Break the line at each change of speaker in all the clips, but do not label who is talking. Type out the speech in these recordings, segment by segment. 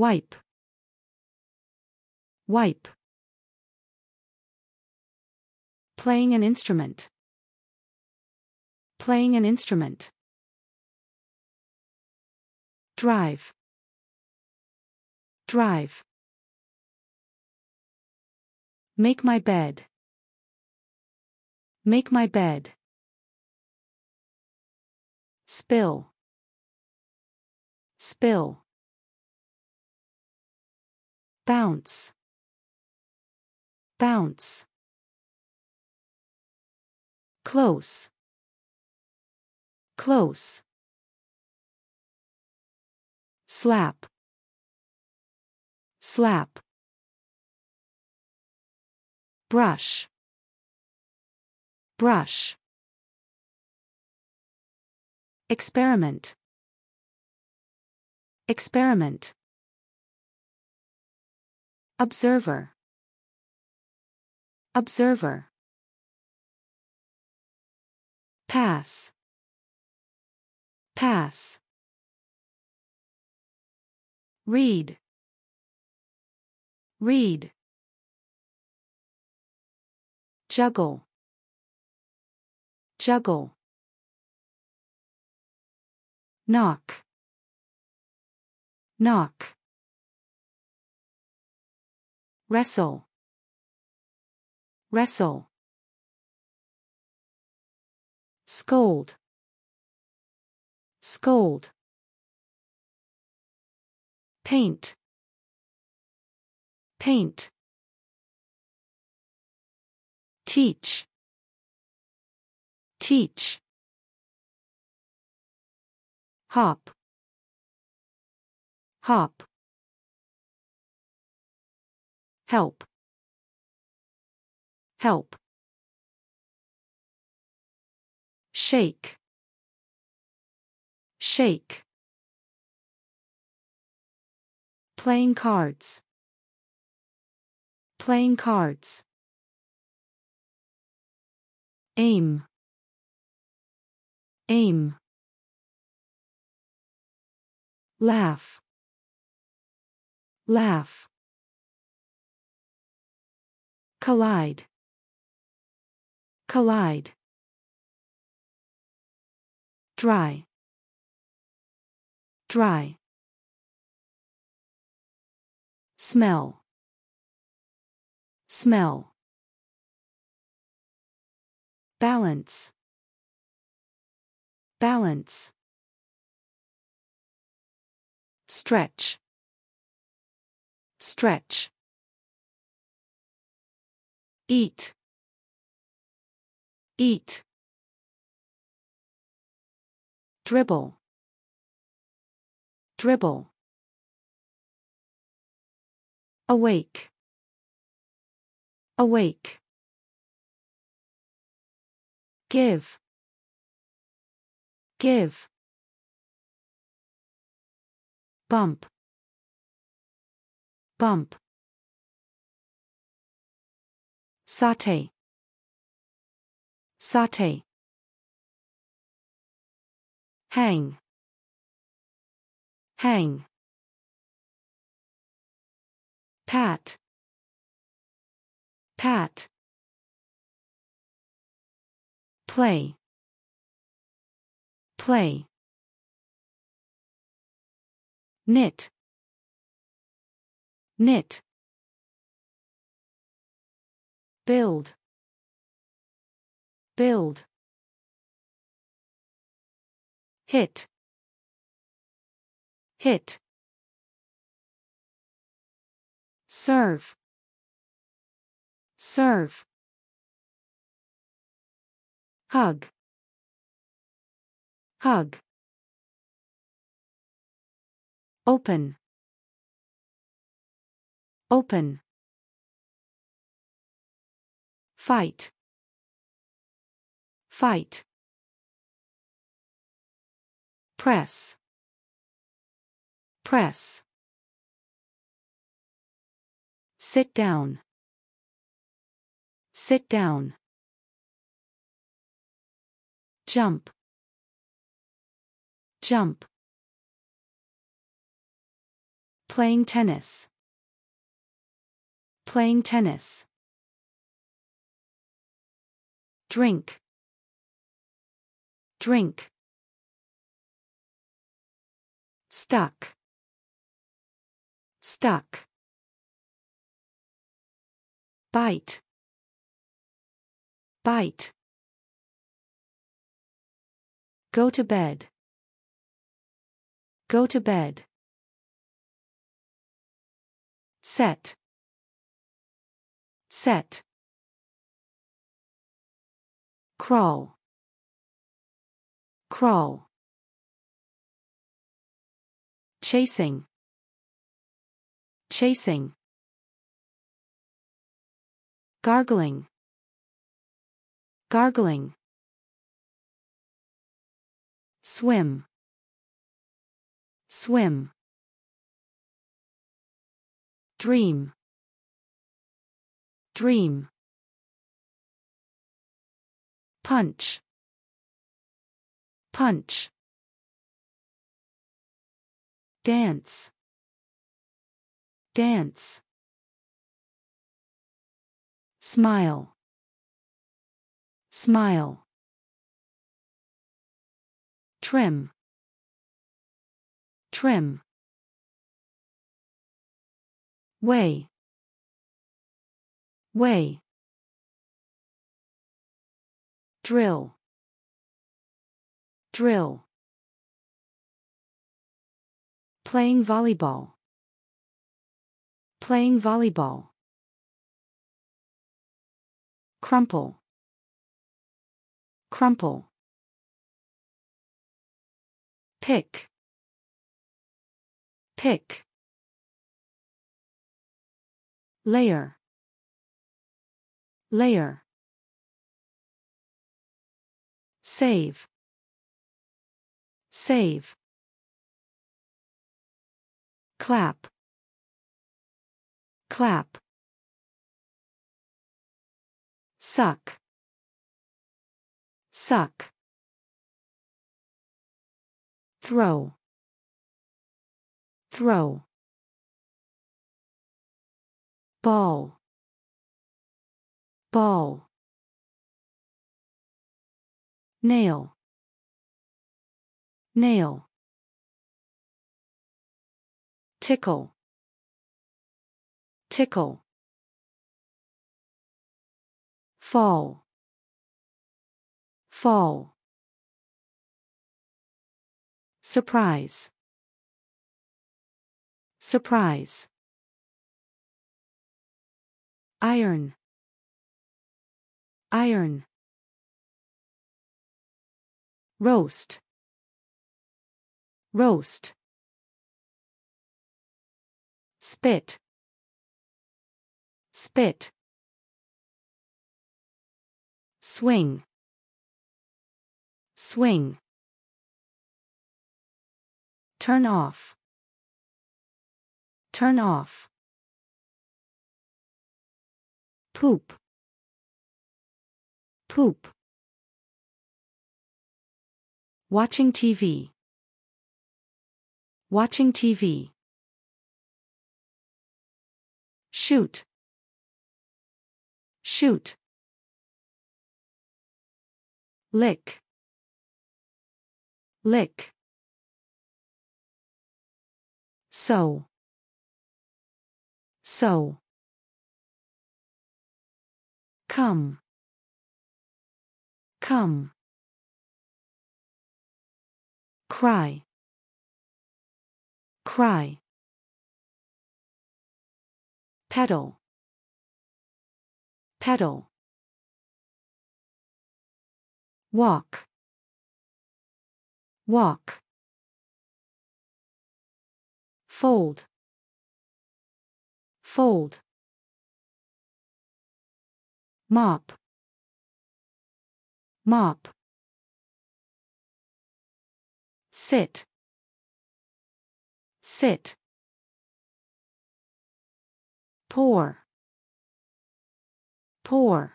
Wipe. Wipe. Playing an instrument. Playing an instrument. Drive. Drive. Make my bed. Make my bed. Spill. Spill. Bounce. Bounce. Close. Close. Slap. Slap. Brush. Brush. Experiment. Experiment. Observer. Observer. Pass. Pass. Read. Read. Juggle. Juggle. Knock. Knock. Wrestle. Wrestle. Scold. Scold. Paint. Paint. Teach. Teach. Hop. Hop. Help. Help. Shake. Shake. Playing cards. Playing cards. Aim. Aim. Laugh. Laugh. Collide. Collide. Dry. Dry. Smell. Smell. Balance. Balance. Stretch. Stretch. Eat. Eat. Dribble. Dribble. Awake. Awake. Give. Give. Bump. Bump. Saute. Saute. Hang. Hang. Pat. Pat. Play. Play. Knit. Knit. Build. Build. Hit. Hit. Serve. Serve. Hug. Hug. Open. Open. Fight. Fight. Press. Press. Sit down. Sit down. Jump. Jump. Playing tennis. Playing tennis. Drink. Drink. Stuck. Stuck. Bite. Bite. Go to bed. Go to bed. Set. Set. Crawl. Crawl. Chasing. Chasing. Gargling. Gargling. Swim. Swim. Dream. Dream. Punch. Punch. Dance. Dance. Smile. Smile. Trim. Trim. Weigh. Weigh. Drill. Drill. Playing volleyball. Playing volleyball. Crumple. Crumple. Pick. Pick. Layer. Layer. Save. Save. Clap. Clap. Suck. Suck. Throw. Throw. Ball. Ball. Nail. Nail. Tickle. Tickle. Fall. Fall. Surprise. Surprise. Iron. Iron. Roast. Roast. Spit. Spit. Swing. Swing. Turn off. Turn off. Poop. Poop. Watching TV. Watching TV. Shoot. Shoot. Lick. Lick. Sew. Sew. Come. Come. Cry. Cry. Pedal. Pedal. Walk. Walk. Fold. Fold. Mop. Mop. Sit. Sit. Pour. Pour.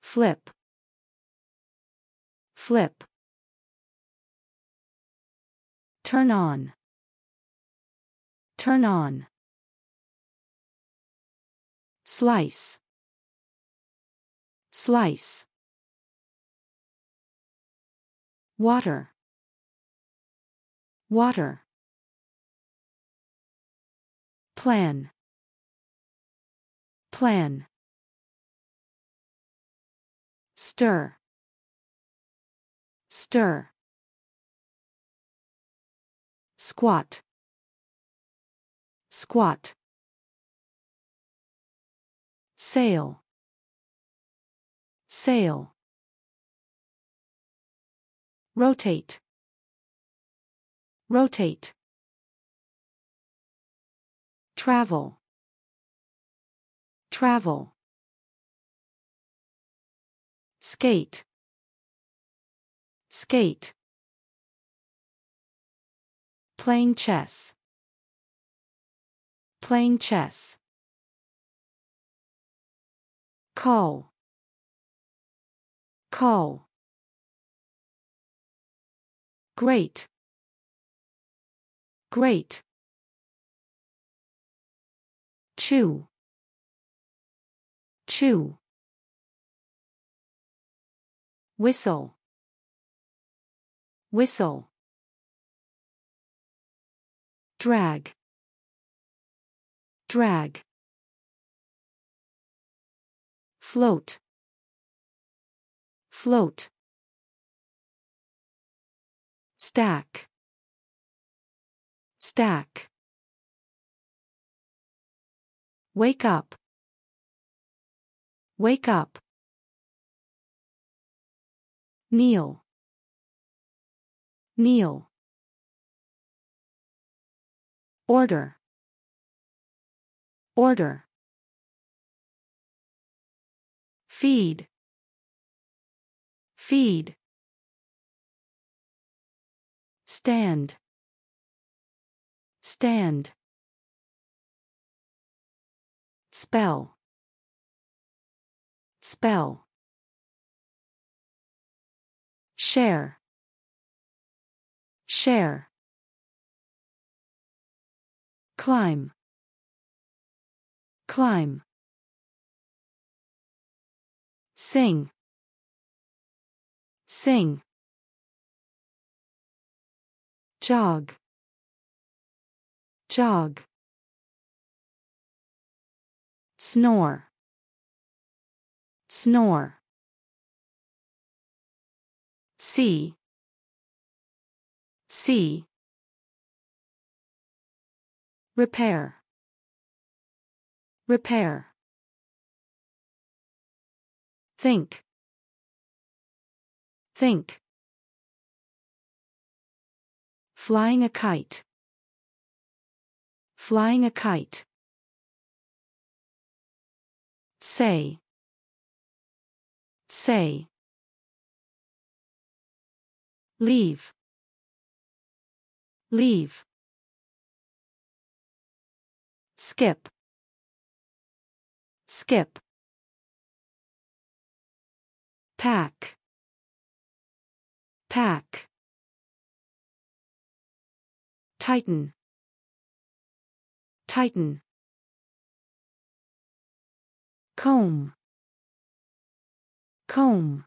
Flip. Flip. Turn on. Turn on. Slice. Slice. Water. Water. Plan. Plan. Stir. Stir. Squat. Squat. Sail. Sail. Rotate. Rotate. Travel. Travel. Skate. Skate. Playing chess. Playing chess. Call. Call. Grate. Grate. Chew. Chew. Whistle. Whistle. Drag. Drag. Float. Float. Stack. Stack. Wake up. Wake up. Kneel. Kneel. Order. Order. Feed. Feed. Stand. Stand. Spell. Spell. Share. Share. Climb. Climb. Sing. Sing. Jog. Jog. Snore. Snore. See. See. Repair. Repair. Think. Think. Flying a kite. Flying a kite. Say. Say. Leave. Leave. Skip. Skip. Pack. Pack. Tighten. Tighten. Comb. Comb.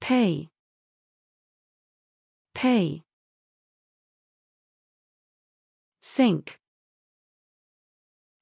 Pay. Pay. Sink.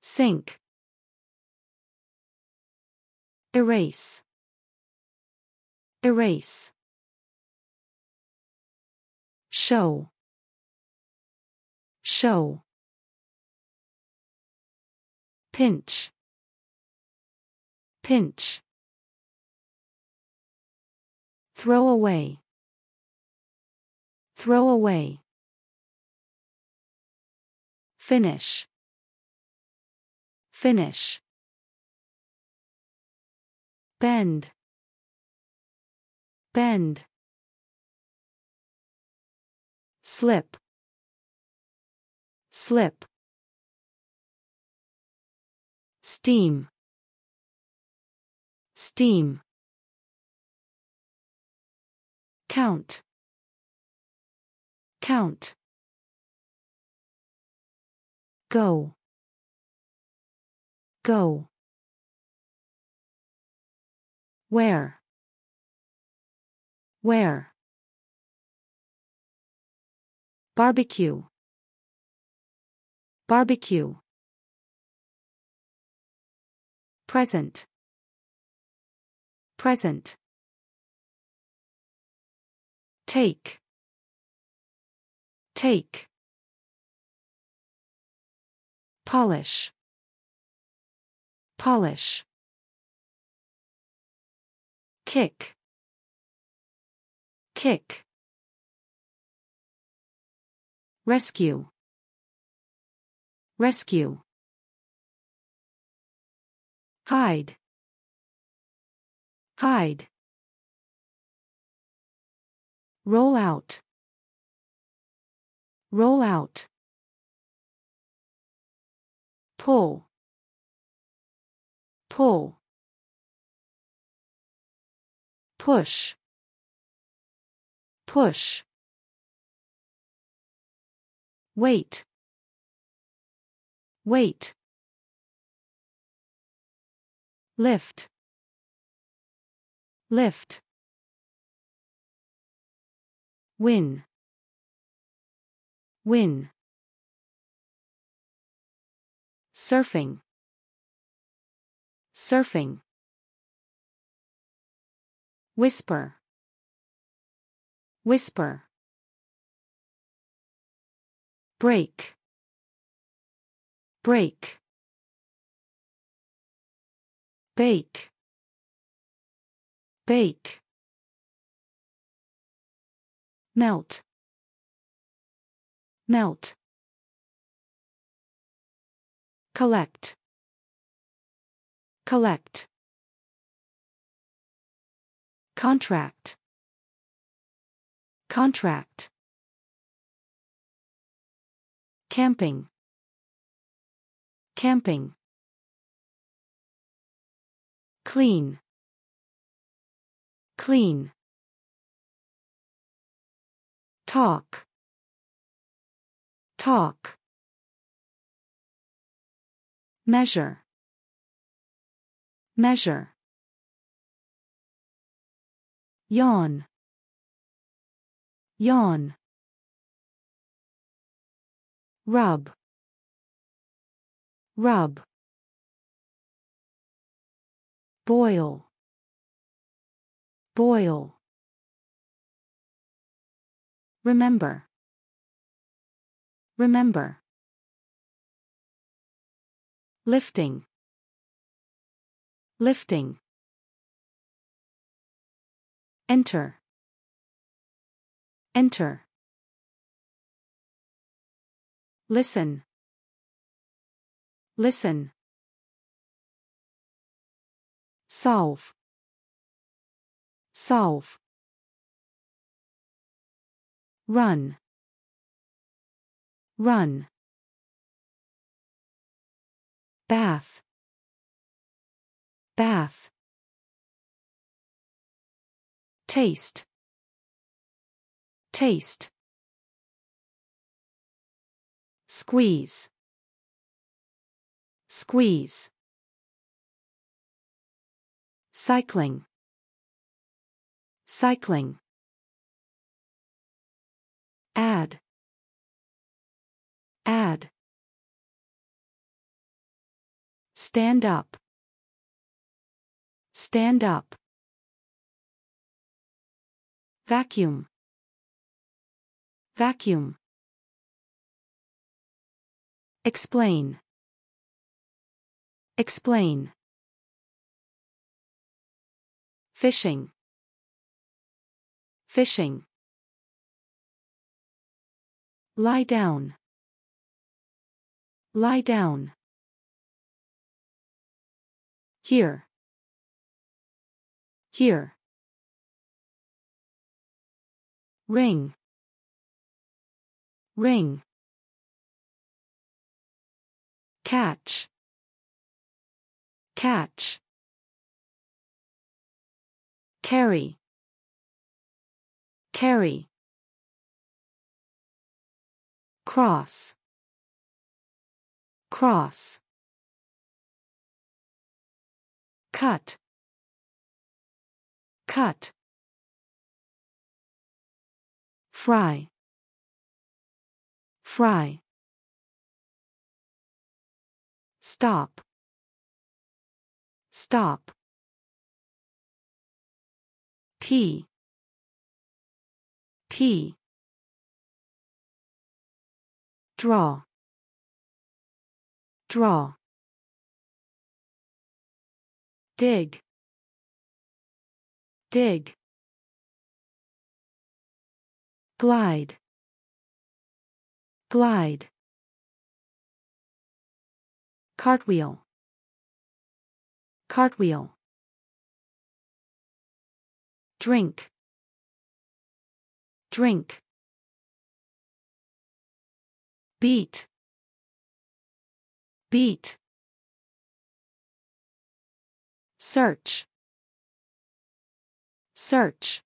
Sink. Erase. Erase. Show. Show. Pinch. Pinch. Throw away. Throw away. Finish. Finish. Bend. Bend. Slip. Slip. Steam. Steam. Count. Count. Go. Go. Wear? Wear? Barbecue. Barbecue. Present. Present. Take. Take. Polish. Polish. Kick. Kick. Rescue. Rescue. Hide. Hide. Roll out. Roll out. Pull. Pull. Push. Push. Wait. Wait. Lift. Lift. Win. Win. Surfing. Surfing. Whisper. Whisper. Break. Break. Bake. Bake. Melt. Melt. Collect. Collect. Contract. Contract. Camping. Camping. Clean. Clean. Talk. Talk. Measure. Measure. Yawn. Yawn. Rub. Rub. Boil. Boil. Remember. Remember. Lifting. Lifting. Enter. Enter. Listen. Listen. Solve. Solve. Run. Run. Bath. Bath. Taste. Taste. Squeeze. Squeeze. Cycling. Cycling. Add. Add. Stand up. Stand up. Vacuum. Vacuum. Explain. Explain. Fishing. Fishing. Lie down. Lie down. Hear. Hear. Ring. Ring. Catch. Catch. Carry. Carry. Cross. cross, cut, cut, fry, fry, stop, stop, P, P, draw, draw, dig, dig, glide, glide, cartwheel, cartwheel, drink, drink, beat, beat, search, search,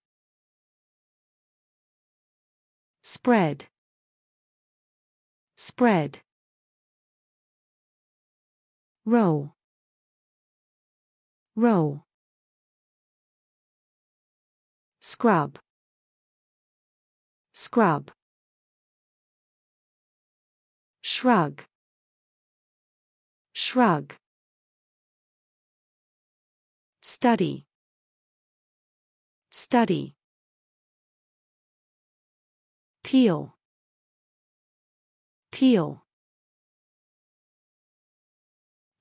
spread, spread, row, row, scrub, scrub, shrug, shrug, study, study, peel, peel,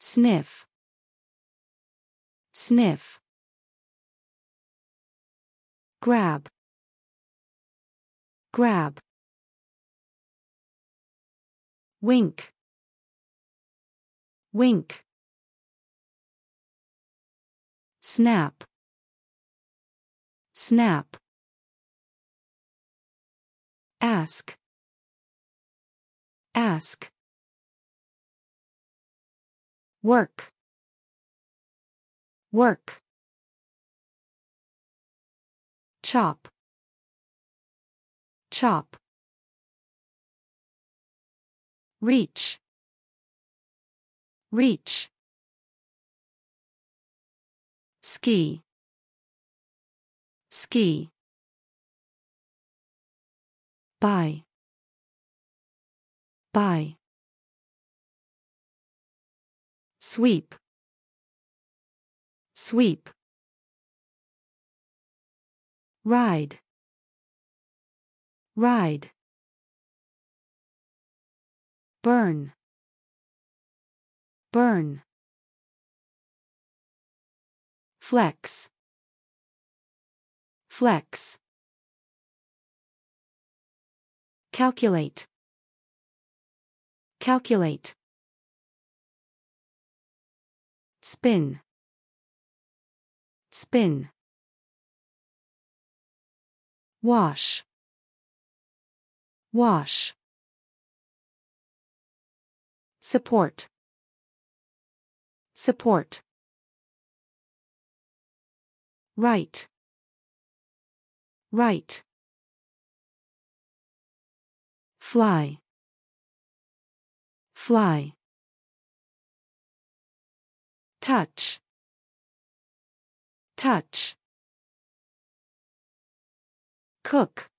sniff, sniff, grab, grab, wink, wink, snap, snap, ask, ask, work, work, chop, chop, reach, reach, ski, ski, buy, buy, sweep, sweep, ride, ride, burn, burn, flex, flex, calculate, calculate, spin, spin, wash, wash, support, support, write, write, fly, fly, touch, touch, cook,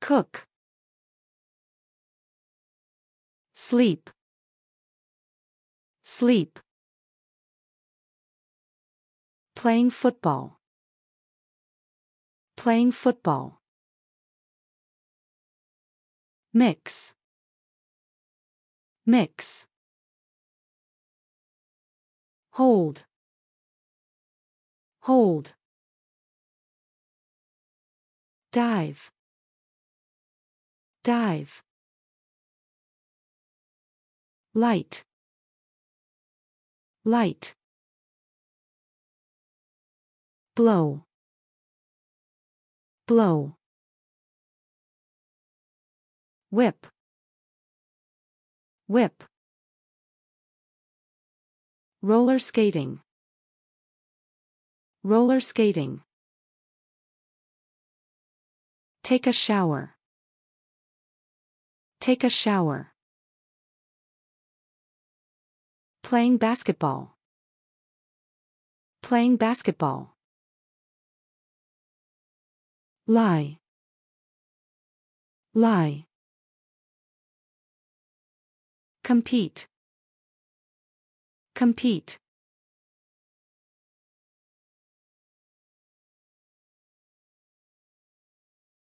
cook, sleep, sleep, playing football, playing football, mix, mix, hold, hold, dive, dive, light, light, blow, blow, whip, whip, roller skating, roller skating, take a shower, take a shower. Playing basketball. Playing basketball. Lie. Lie. Compete. Compete.